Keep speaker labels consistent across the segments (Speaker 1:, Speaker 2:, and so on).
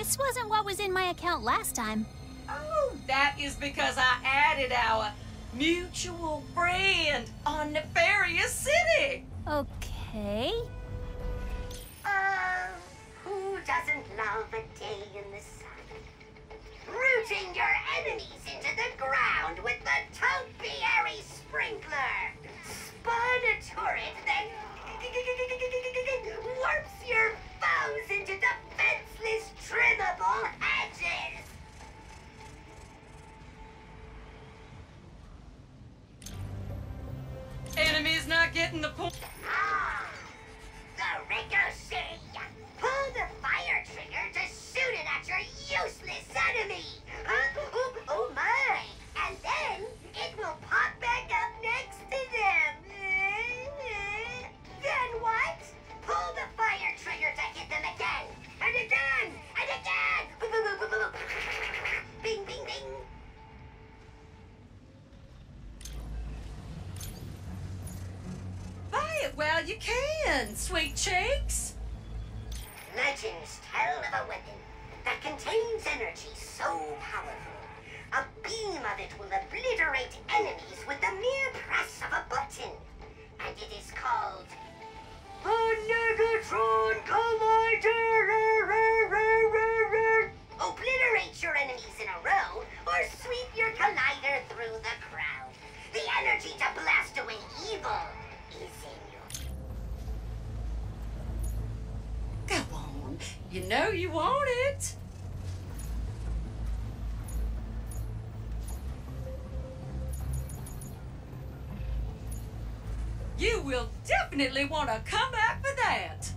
Speaker 1: This wasn't what was in my account last time.
Speaker 2: Oh, that is because I added our mutual friend on Nefarious City.
Speaker 1: Okay.
Speaker 3: Uh, who doesn't love a day in the sun? Rooting your enemies into the ground with the topiary sprinkler. Spun a turret, then warps your foes into defenseless, trimmable hedges.
Speaker 2: Enemy's not getting the point.
Speaker 3: Ah, the ricochet.
Speaker 2: You
Speaker 3: will
Speaker 2: definitely want to come back for that.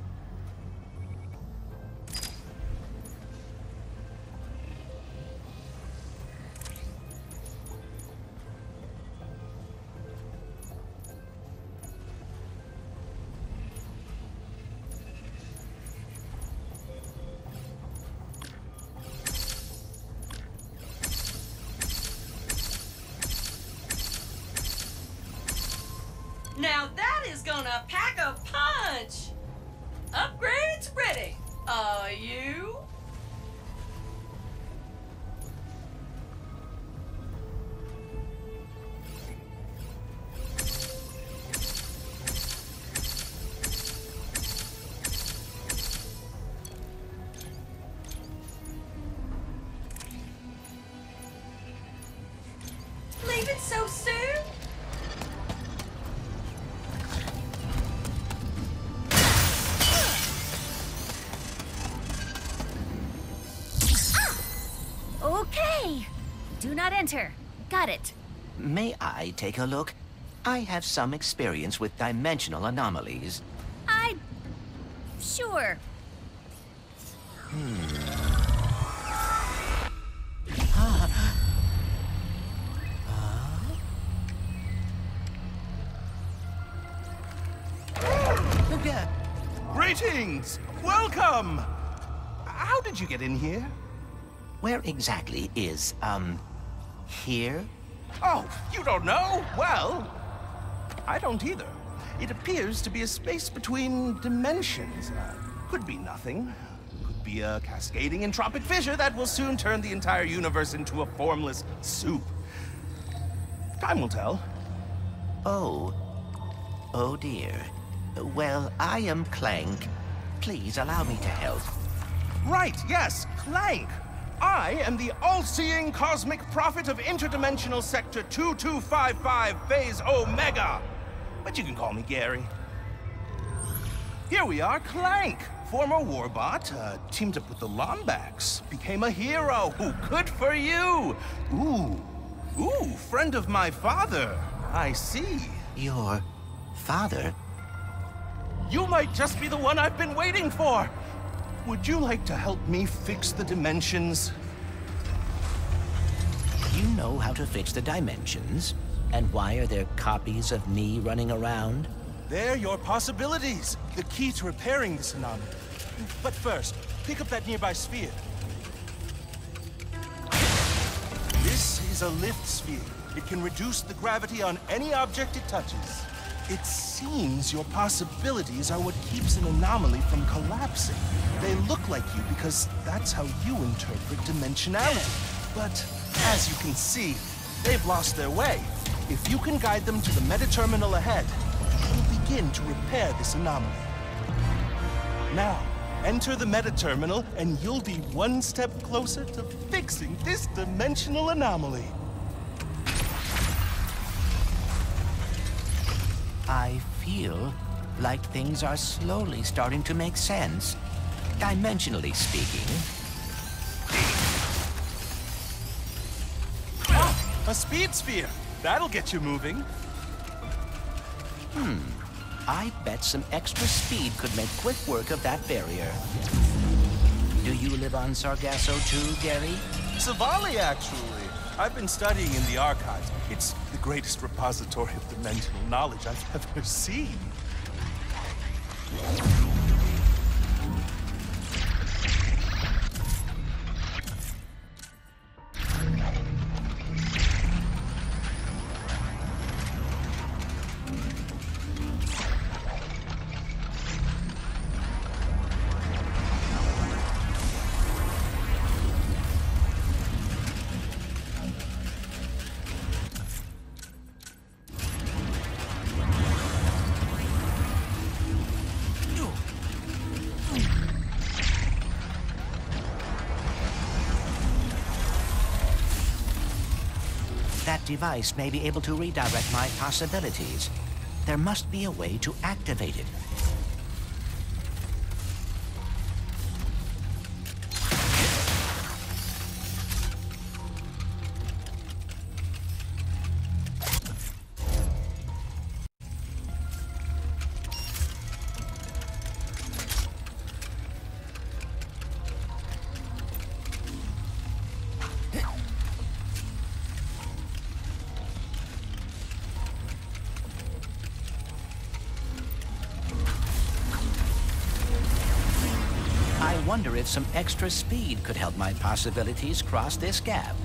Speaker 1: Do enter. Got it.
Speaker 4: May I take a look? I have some experience with dimensional anomalies.
Speaker 1: I. Sure.
Speaker 5: Greetings! Welcome! How did you get in here?
Speaker 4: Where exactly is, um, here?
Speaker 5: Oh, you don't know? Well, I don't either. It appears to be a space between dimensions. Uh, could be nothing. Could be a cascading entropic fissure that will soon turn the entire universe into a formless soup. Time will tell.
Speaker 4: Oh. Oh dear. Well, I am Clank. Please allow me to help.
Speaker 5: Right, yes, Clank. I am the all-seeing cosmic prophet of interdimensional sector 2255 phase Omega. But you can call me Gary. Here we are, Clank. Former warbot, uh, teamed up with the Lombax, became a hero. Ooh, good for you. Ooh, ooh, friend of my father. I see.
Speaker 4: Your father?
Speaker 5: You might just be the one I've been waiting for. Would you like to help me fix the dimensions?
Speaker 4: You know how to fix the dimensions? And why are there copies of me running around?
Speaker 5: They're your possibilities. The key to repairing this anomaly. But first, pick up that nearby sphere. This is a lift sphere. It can reduce the gravity on any object it touches. It seems your possibilities are what keeps an anomaly from collapsing. They look like you because that's how you interpret dimensionality. But as you can see, they've lost their way. If you can guide them to the meta terminal ahead, you'll begin to repair this anomaly. Now, enter the meta terminal, and you'll be one step closer to fixing this dimensional anomaly.
Speaker 4: Feel like things are slowly starting to make sense. Dimensionally speaking.
Speaker 5: A speed sphere! That'll get you moving. Hmm.
Speaker 4: I bet some extra speed could make quick work of that barrier. Do you live on Sargasso too, Gary?
Speaker 5: Savali, actually. I've been studying in the archives. It's greatest repository of dimensional knowledge I've ever seen.
Speaker 4: That device may be able to redirect my possibilities. There must be a way to activate it. Some extra speed could help my possibilities cross this gap.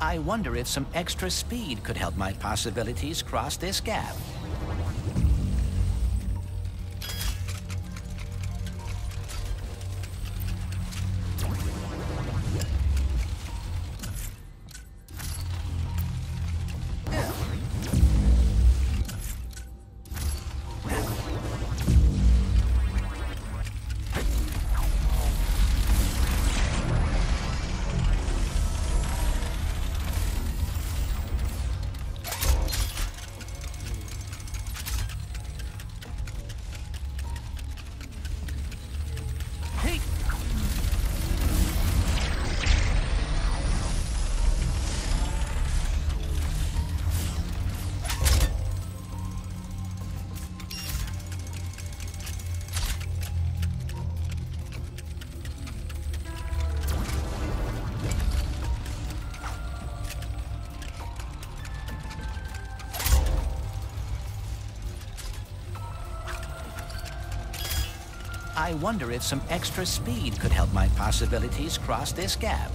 Speaker 4: I wonder if some extra speed could help my possibilities cross this gap. I wonder if some extra speed could help my possibilities cross this gap.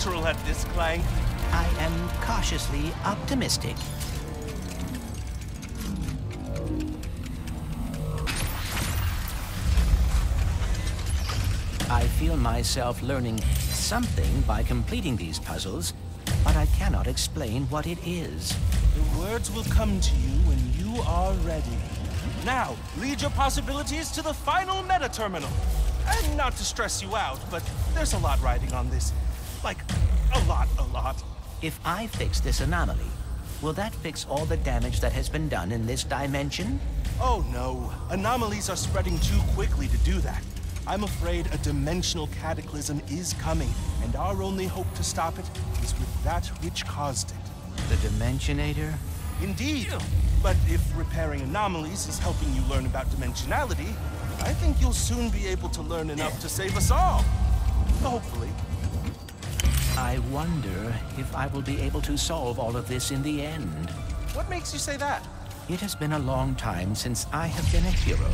Speaker 5: Natural at this, Clank.
Speaker 4: I am cautiously optimistic. I feel myself learning something by completing these puzzles, but I cannot explain what it is.
Speaker 5: The words will come to you when you are ready. Now, lead your possibilities to the final meta terminal. And not to stress you out, but there's a lot riding on this. Like, a lot, a lot.
Speaker 4: If I fix this anomaly, will that fix all the damage that has been done in this dimension?
Speaker 5: Oh no, anomalies are spreading too quickly to do that. I'm afraid a dimensional cataclysm is coming, and our only hope to stop it is with that which caused it.
Speaker 4: The Dimensionator?
Speaker 5: Indeed. But if repairing anomalies is helping you learn about dimensionality, I think you'll soon be able to learn enough to save us all. Hopefully.
Speaker 4: I wonder if I will be able to solve all of this in the end.
Speaker 5: What makes you say that?
Speaker 4: It has been a long time since I have been a hero.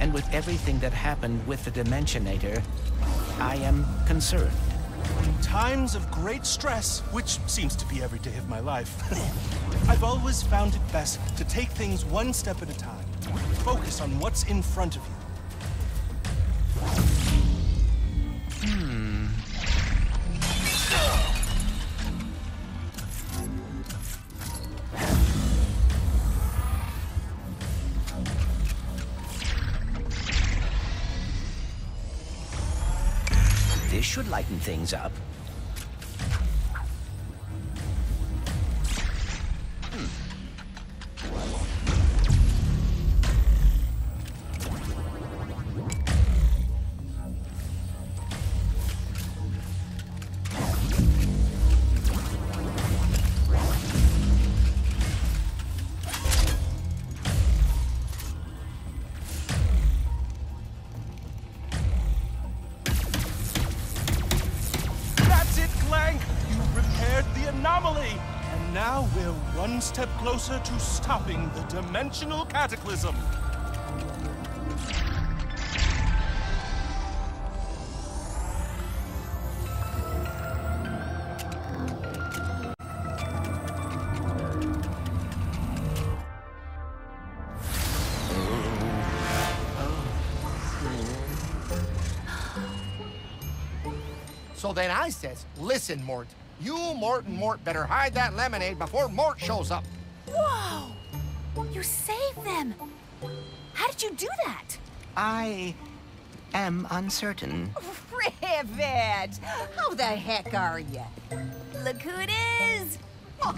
Speaker 4: And with everything that happened with the Dimensionator, I am concerned.
Speaker 5: In times of great stress, which seems to be every day of my life, I've always found it best to take things one step at a time. Focus on what's in front of you.
Speaker 4: Should lighten things up.
Speaker 5: Closer to stopping the dimensional cataclysm.
Speaker 6: So then I says, listen, Mort, you, Mort, and Mort better hide that lemonade before Mort shows up.
Speaker 1: Saved them! How did you do that?
Speaker 4: I am uncertain.
Speaker 7: Rivet! How the heck are you?
Speaker 1: Look who it is!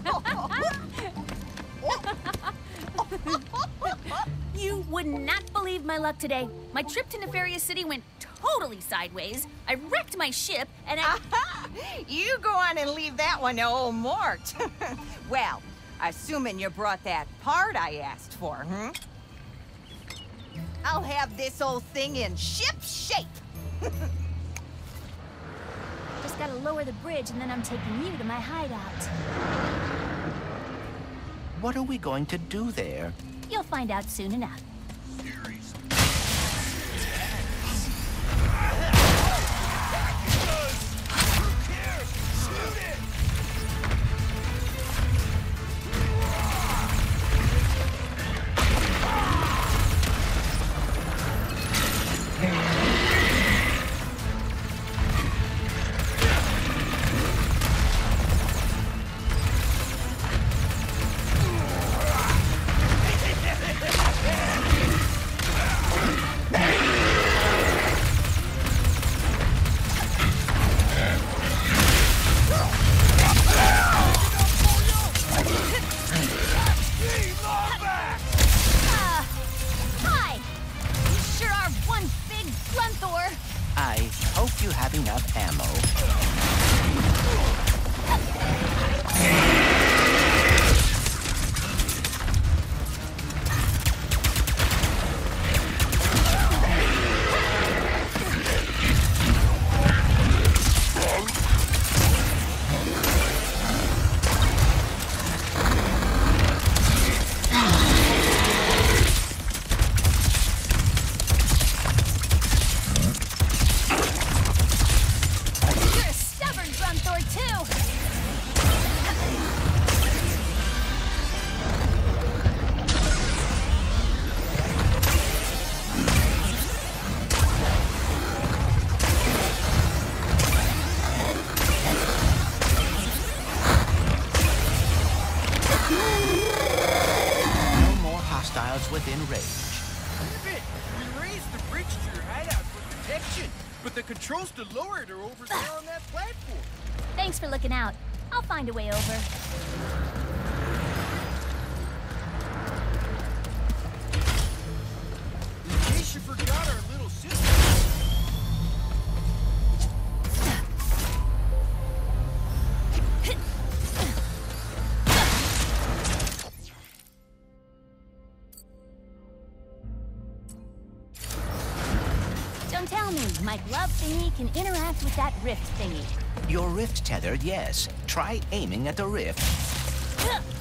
Speaker 1: you would not believe my luck today. My trip to Nefarious City went totally sideways. I wrecked my ship, and I.
Speaker 7: you go on and leave that one to old Mort. well, assuming you brought that part I asked for, hmm? I'll have this old thing in ship shape.
Speaker 1: Just gotta lower the bridge, and then I'm taking you to my hideout.
Speaker 4: What are we going to do there?
Speaker 1: You'll find out soon enough.
Speaker 8: hope you
Speaker 9: have enough ammo. The controls to lower it are over there on that platform.
Speaker 1: Thanks for looking out. I'll find a way over. Can with that rift thingy.
Speaker 8: Your rift tether, yes. Try aiming at the rift.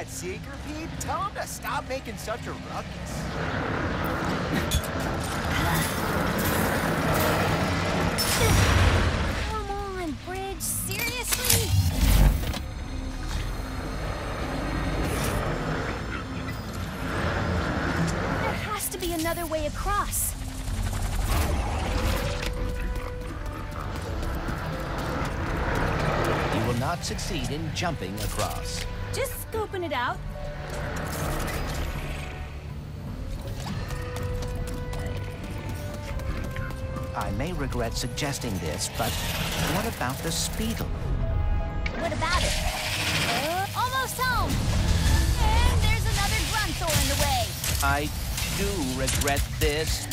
Speaker 1: That
Speaker 10: Seeker, Pete, tell him to stop making such a ruckus.
Speaker 1: Come on, bridge, seriously? There has to be another way across.
Speaker 8: You will not succeed in jumping across.
Speaker 1: Just scoping it out.
Speaker 8: I may regret suggesting this, but what about the Speetle?
Speaker 1: What about it? Uh, almost home. And there's another Grunthor in the way.
Speaker 8: I do regret this.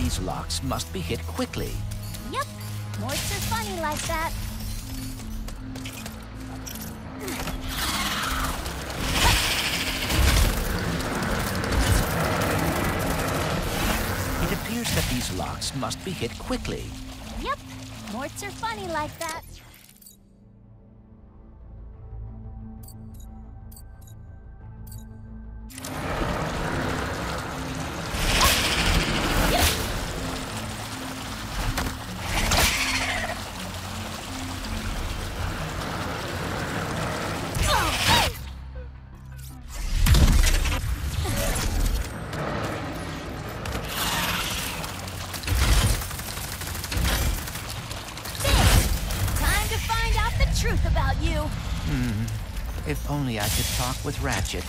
Speaker 4: These locks must be hit quickly.
Speaker 1: Yep, Morts are funny like that.
Speaker 4: It appears that these locks must be hit quickly.
Speaker 1: Yep, Morts are funny like that.
Speaker 4: With Ratchet.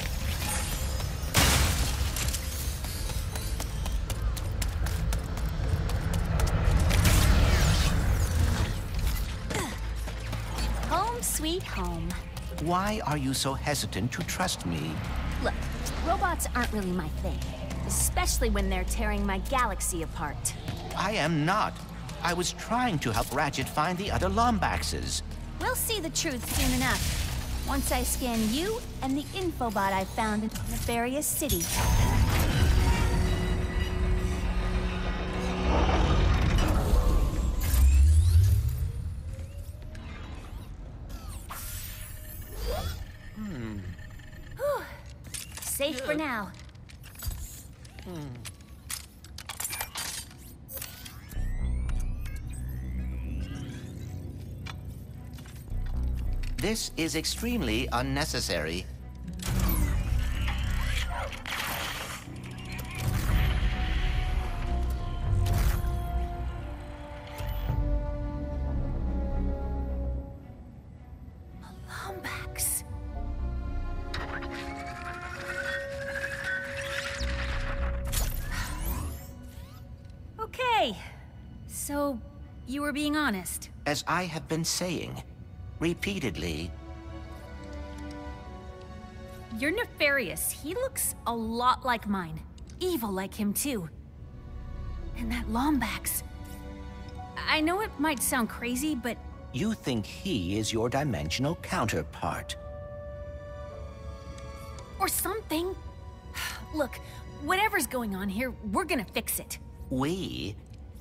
Speaker 1: Home sweet home.
Speaker 4: Why are you so hesitant to trust me?
Speaker 1: Look, robots aren't really my thing. Especially when they're tearing my galaxy apart.
Speaker 4: I am not. I was trying to help Ratchet find the other Lombaxes.
Speaker 1: We'll see the truth soon enough. Once I scan you and the infobot I found in Nefarious City. Whew.
Speaker 4: This is extremely unnecessary.
Speaker 1: Okay. So, you were being honest.
Speaker 4: As I have been saying, repeatedly,
Speaker 1: Your Nefarious. He looks a lot like mine. Evil like him, too. And that Lombax. I know it might sound crazy, but
Speaker 4: you think he is your dimensional counterpart.
Speaker 1: or something. Look, whatever's going on here, we're gonna fix it.
Speaker 4: We?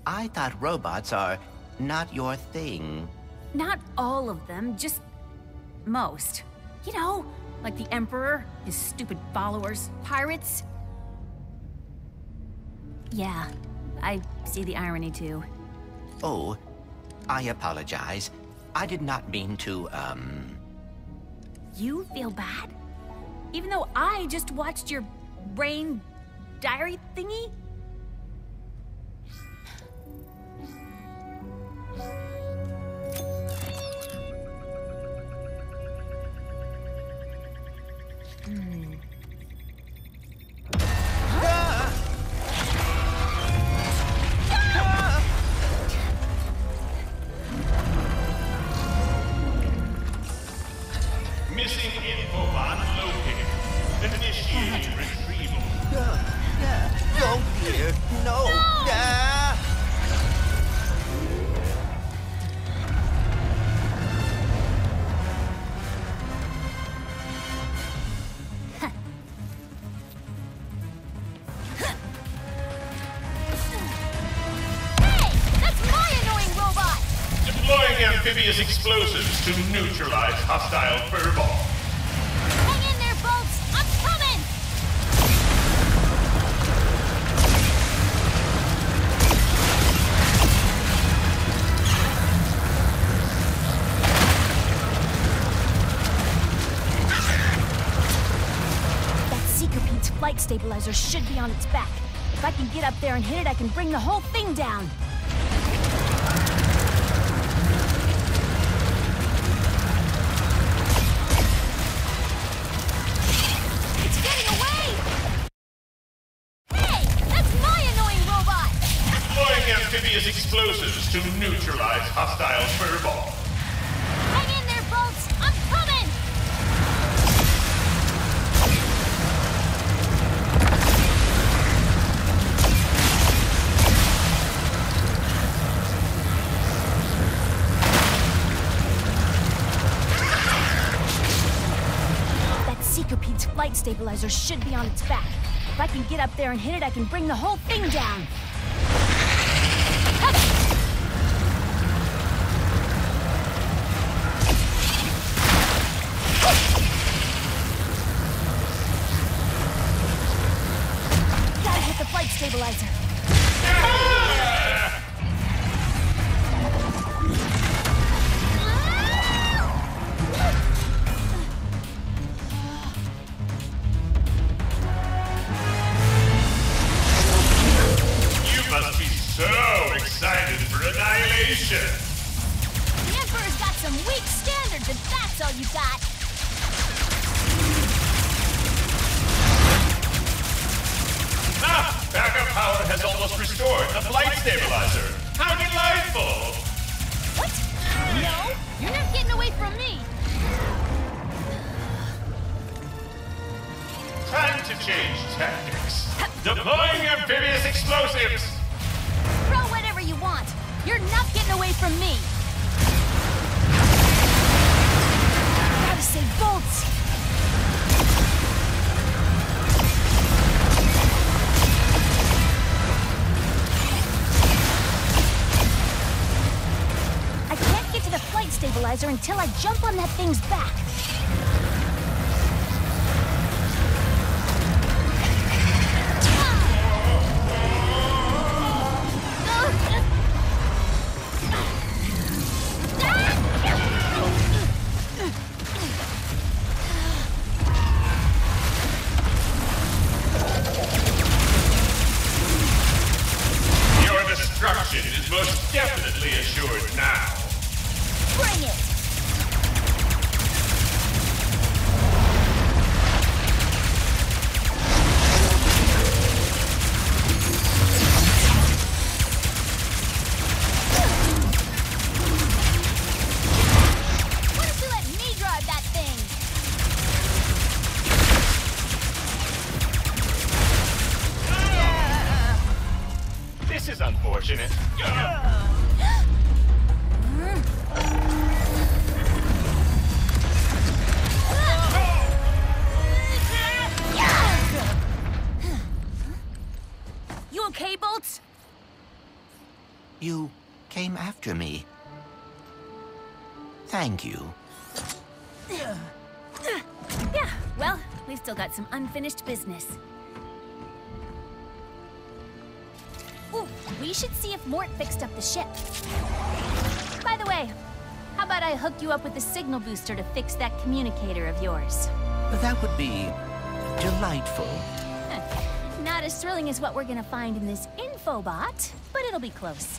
Speaker 4: I thought robots are not your thing.
Speaker 1: Not all of them, just most. You know, like the Emperor, his stupid followers, pirates. Yeah, I see the irony too.
Speaker 4: Oh, I apologize. I did not mean to, um.
Speaker 1: You feel bad? Even though I just watched your brain diary thingy?
Speaker 11: Explosives to neutralize hostile furball.
Speaker 1: Hang in there, Bolts! I'm coming! That Seeker flight stabilizer should be on its back. If I can get up there and hit it, I can bring the whole thing down.
Speaker 11: amphibious explosives to neutralize hostile furball.
Speaker 1: Hang in there, Bolts! I'm coming! That Seekerpede's flight stabilizer should be on its back. If I can get up there and hit it, I can bring the whole thing down! Jump on that thing's back.
Speaker 4: After me. Thank you.
Speaker 1: Yeah, well, we've still got some unfinished business. Ooh, we should see if Mort fixed up the ship. By the way, how about I hook you up with the signal booster to fix that communicator of yours?
Speaker 4: That would be delightful.
Speaker 1: Not as thrilling as what we're gonna find in this infobot, but it'll be close.